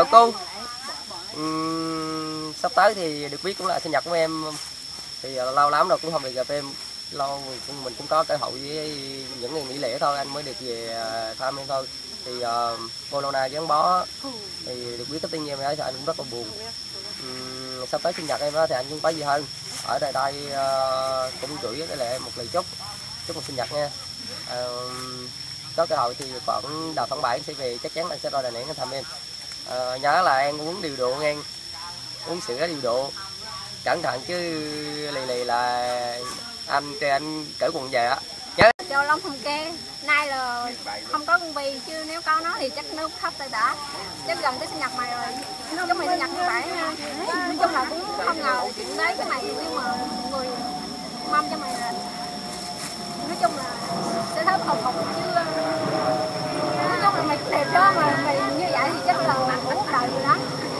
chào cô? Uhm, sắp tới thì được biết cũng là sinh nhật của em. Thì ờ, lâu lắm rồi cũng không được gặp em. Lâu mình cũng có cơ hội với những ngày nghỉ lễ thôi anh mới được về ờ, thăm em thôi. Thì uh, corona gắn bó thì được biết cái tin như em ấy thì anh cũng rất là buồn. Uhm, sắp tới sinh nhật em đó thì anh cũng có gì hơn. Ở đây đây uh, cũng gửi cái lệ một lời chúc chúc mừng sinh nhật nha. Uh, có cơ hội thì khoảng đầu tháng 7 sẽ về chắc chắn anh sẽ ra Đà Nẵng thăm em à, nhớ là em uống điều độ nghe uống sữa điều độ. Cẩn thận chứ lì lì là anh cho anh cởi quần về á. Châu Long không Kê. Nay là không có con bì chứ nếu có nó thì chắc nó thấp tay đã. Chắc gần tới sinh nhật mày rồi. Chúc mày sinh nhật như vậy ờ, nói chung là cũng không ngờ chuyện đấy cái này nhưng mà người mong cho mày là nói chung là sẽ thấy hồng hồng chứ ờ, nói chung là mày đẹp đó mà mày như vậy thì chắc là mày cũng đời rồi đó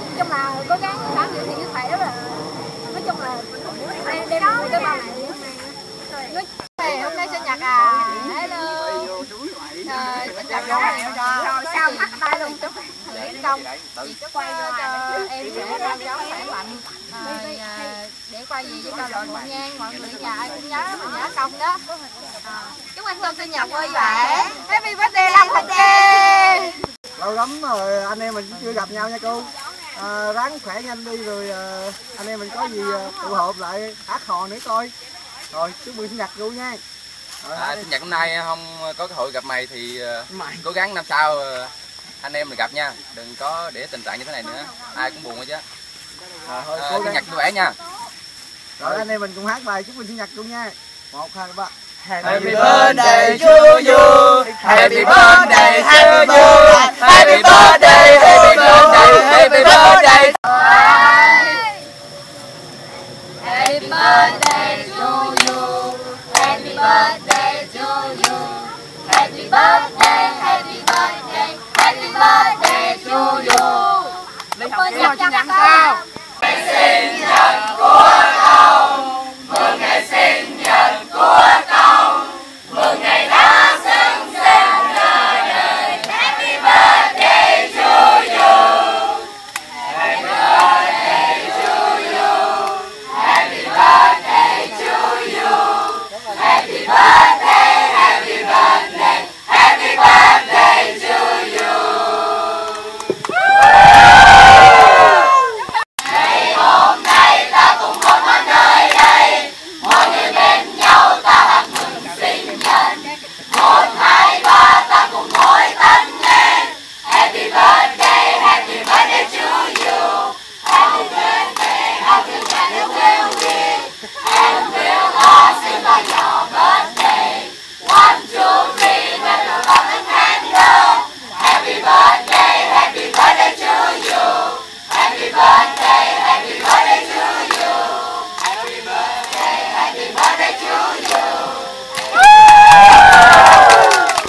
nói chung là cố gắng bảo vệ thì sức khỏe đó là nói chung là đem đem vui tới ba mẹ nói Hey, hôm nay sinh nhật à? Hello. Nhật của mày rồi. Sao bắt tay luôn để công. chị cứ quay cho em sẽ ra cháu khỏe mạnh. Rồi à, để quay gì cho câu lạc bộ mọi người nhà ai cũng nhớ mà nhớ công đó. À, chúc anh công sinh nhật vui vẻ. happy birthday long hồng kê lâu lắm rồi anh em mình cũng chưa gặp nhau nha cô. À, ráng khỏe nhanh đi rồi à, anh em mình có gì à, tụ họp lại hát hò nữa coi. Rồi chúc mừng sinh nhật cô nha à, sinh ờ. nhật hôm nay không có cơ hội gặp mày thì ờ, mày. cố gắng năm sau ờ, anh em mình gặp nha. Đừng có để tình trạng như thế này nữa. Ai cũng buồn hết chứ. À, thôi, à, sinh nhật vui vẻ nha. Rồi anh em mình cùng hát bài chúc mừng sinh nhật luôn nha. Một hai ba. Happy birthday to you. Happy birthday to you. Happy birthday Happy birthday Happy birthday. Happy birthday to you. Happy birthday. you. Happy birthday.